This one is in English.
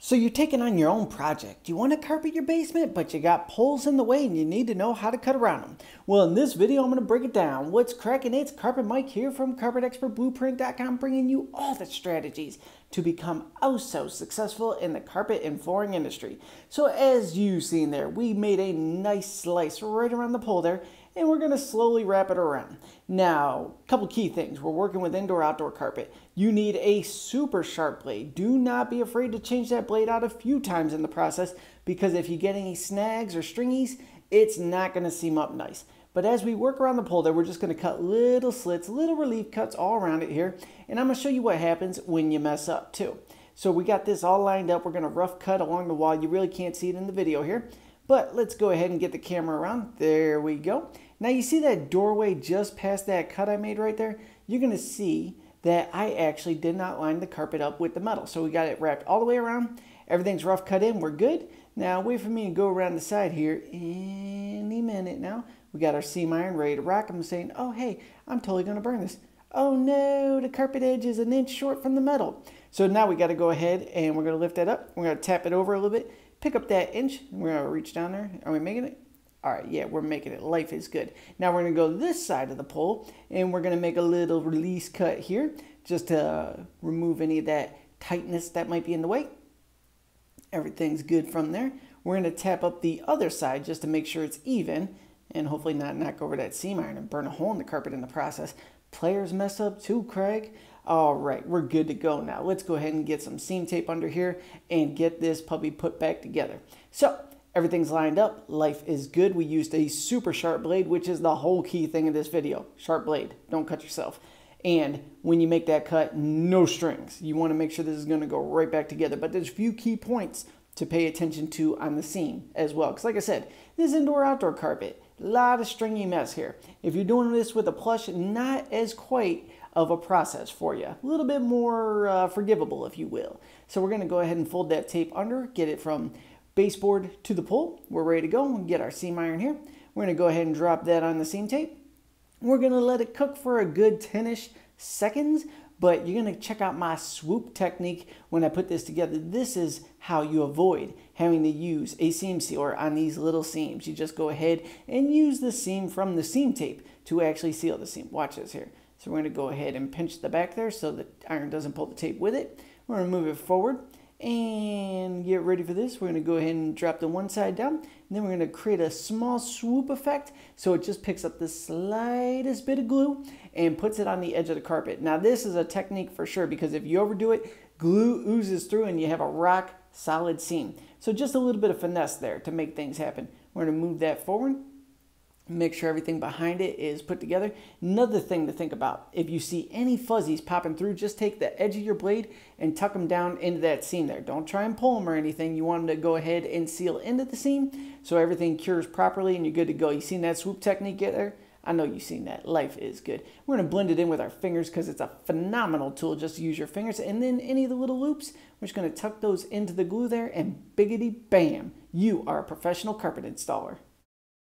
So you're taking on your own project. You want to carpet your basement, but you got poles in the way and you need to know how to cut around them. Well, in this video, I'm going to break it down. What's cracking? It's Carpet Mike here from CarpetExpertBlueprint.com bringing you all the strategies to become oh so successful in the carpet and flooring industry. So as you've seen there, we made a nice slice right around the pole there and we're going to slowly wrap it around. Now, a couple key things. We're working with indoor-outdoor carpet. You need a super sharp blade. Do not be afraid to change that blade out a few times in the process because if you get any snags or stringies, it's not going to seam up nice. But as we work around the pole there, we're just to cut little slits, little relief cuts all around it here. And I'm to show you what happens when you mess up too. So we got this all lined up. We're to rough cut along the wall. You really can't see it in the video here. But let's go ahead and get the camera around. There we go. Now you see that doorway just past that cut I made right there? You're to see that I actually did not line the carpet up with the metal. So we got it wrapped all the way around. Everything's rough cut in. We're good. Now wait for me to go around the side here any minute now. We got our seam iron ready to rock. I'm saying, oh hey, I'm totally to burn this. Oh no, the carpet edge is an inch short from the metal. So now we got to go ahead and we're to lift that up. We're to tap it over a little bit, pick up that inch. We're going to reach down there. Are we making it? All right, yeah, we're making it. Life is good. Now we're going to go this side of the pole, and we're going to make a little release cut here just to remove any of that tightness that might be in the way. Everything's good from there. We're going to tap up the other side just to make sure it's even and hopefully not knock over that seam iron and burn a hole in the carpet in the process. Players mess up too, Craig. All right, we're good to go now. Let's go ahead and get some seam tape under here and get this puppy put back together. So Everything's lined up. Life is good. We used a super sharp blade, which is the whole key thing in this video. Sharp blade. Don't cut yourself. And when you make that cut, no strings. You want to make sure this is going to go right back together. But there's a few key points to pay attention to on the seam as well. Because like I said, this indoor-outdoor carpet, lot of stringy mess here. If you're doing this with a plush, not as quite of a process for you. A little bit more uh, forgivable, if you will. So we're going to go ahead and fold that tape under, get it from baseboard to the pole. We're ready to go. We'll get our seam iron here. We're going to go ahead and drop that on the seam tape. We're going to let it cook for a good 10-ish seconds, but you're to check out my swoop technique when I put this together. This is how you avoid having to use a seam sealer on these little seams. You just go ahead and use the seam from the seam tape to actually seal the seam. Watch this here. So we're to go ahead and pinch the back there so the iron doesn't pull the tape with it. We're to move it forward and get ready for this. We're to go ahead and drop the one side down. And then we're to create a small swoop effect. So it just picks up the slightest bit of glue and puts it on the edge of the carpet. Now this is a technique for sure because if you overdo it, glue oozes through and you have a rock solid seam. So just a little bit of finesse there to make things happen. We're to move that forward make sure everything behind it is put together. Another thing to think about, if you see any fuzzies popping through, just take the edge of your blade and tuck them down into that seam there. Don't try and pull them or anything. You want them to go ahead and seal into the seam so everything cures properly and you're good to go. You seen that swoop technique get there? I know you've seen that. Life is good. We're going to blend it in with our fingers because it's a phenomenal tool just use your fingers. And then any of the little loops, we're just going to tuck those into the glue there and biggity bam, you are a professional carpet installer.